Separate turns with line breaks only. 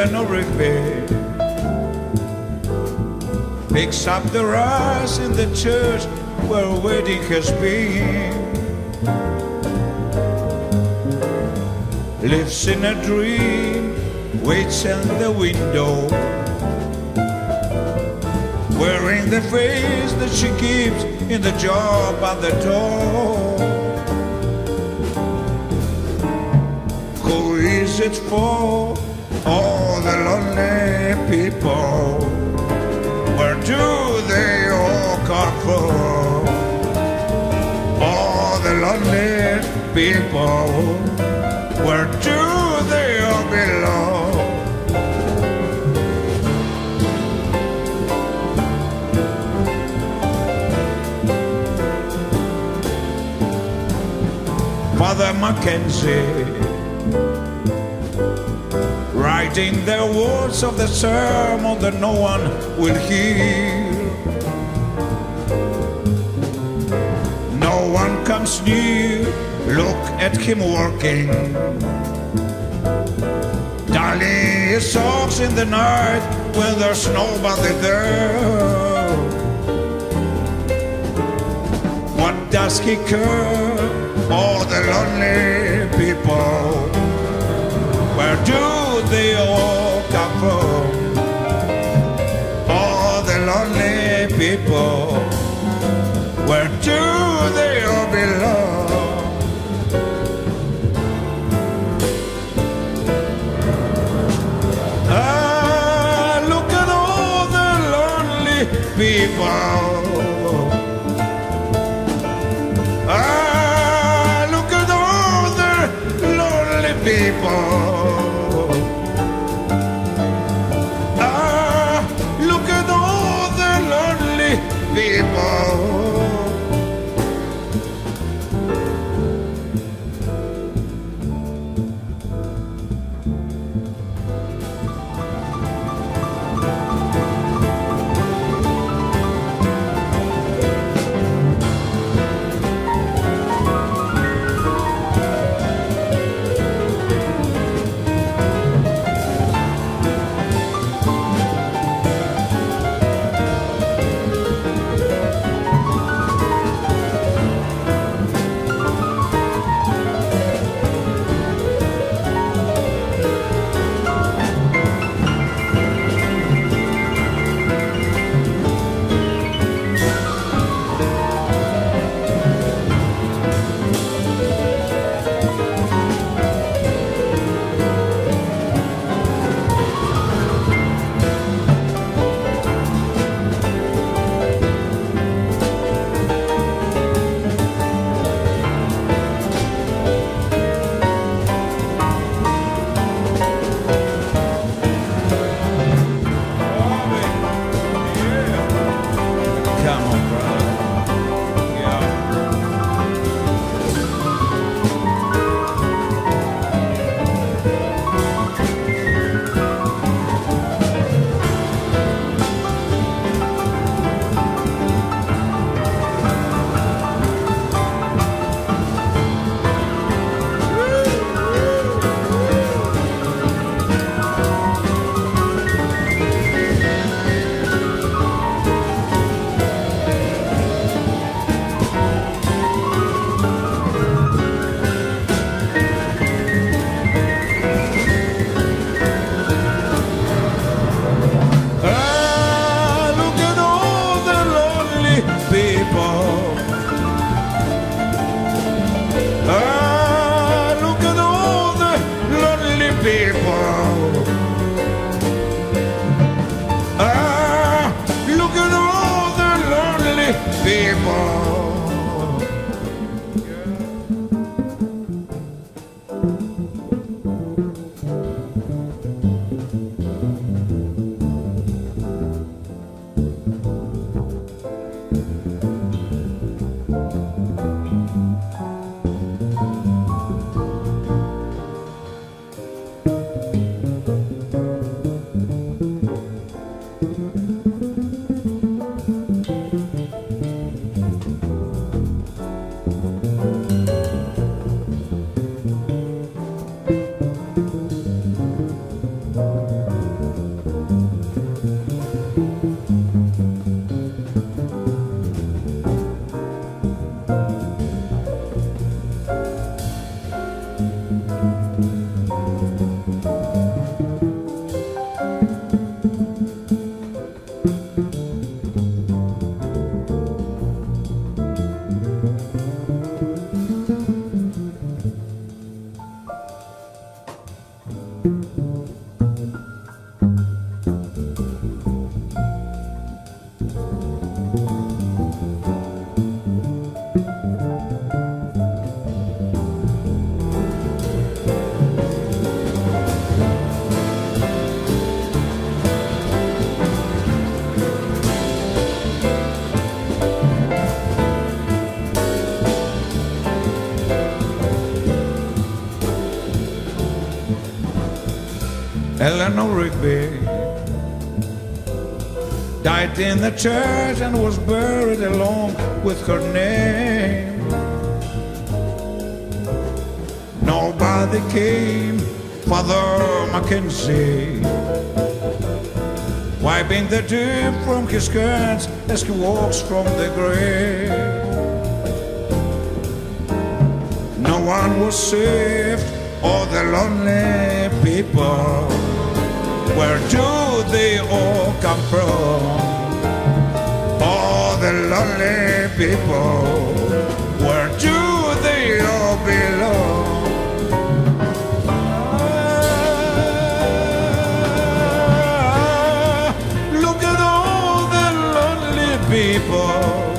and no repair. Picks up the rise in the church where a wedding has been. Lives in a dream, waits in the window. Wearing the face that she keeps in the job at the door. Who is it for? All the lonely people. Where do they all come from? All the lonely people. Where do they all belong? Father McKenzie writing the words of the sermon that no one will hear. No one comes near, look at him working. Darling his socks in the night when there's nobody there. What does he care? All the lonely people. People. Ah, look at all the lonely people. People. Eleanor Rigby died in the church and was buried along with her name. Nobody came, Father McKenzie, wiping the dew from his skirts as he walks from the grave. No one was saved, all the lonely people. Where do they all come from? All the lonely people, where do they all belong? Ah, look at all the lonely people.